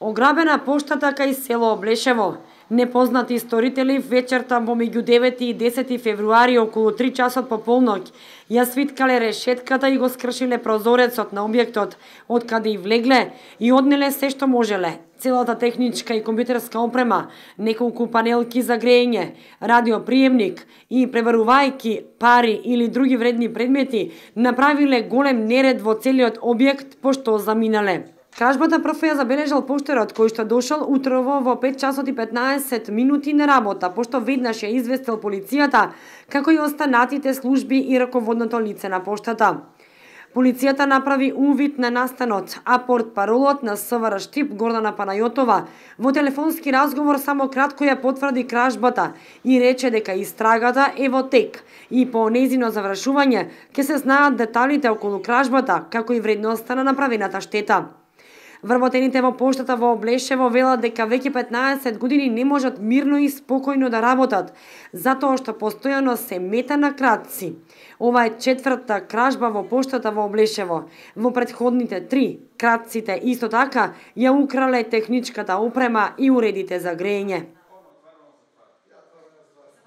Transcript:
Ограбена поштата кај село Облешево. Непознати сторители вечерта во меѓу 9 и 10 февруари околу 3 часот по полнок ја свиткале решетката и го скршиле прозорецот на објектот, од каде и влегле и однеле се што можеле. Целата техничка и компјутерска опрема, неколку панелки за грејење, радиоприемник и преварувајки пари или други вредни предмети, направиле голем неред во целиот објект пошто заминале. Кражбата прв ја забележал поштерот кој што дошол утрово во 5 часот и 15 минути на работа, пошто веднаш ја известил полицијата, како и останатите служби и раководното лице на поштата. Полицијата направи увид на настанот, а порт паролот на СВР Штип Гордана Панајотова во телефонски разговор само кратко ја потврди кражбата и рече дека истрагата е во тек и по незино завршување ќе се знаат деталите околу кражбата, како и вредноста на направената штета. Вработените во поштата во Облешево велат дека веќе 15 години не можат мирно и спокојно да работат, затоа што постојано се мета на кратци. Ова е четврта кражба во поштата во Облешево. Во предходните три, кратците исто така ја украле техничката опрема и уредите за грејење.